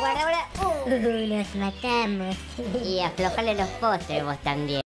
guarda ahora. Uh. Nos matamos. Y aflojale los postres vos también.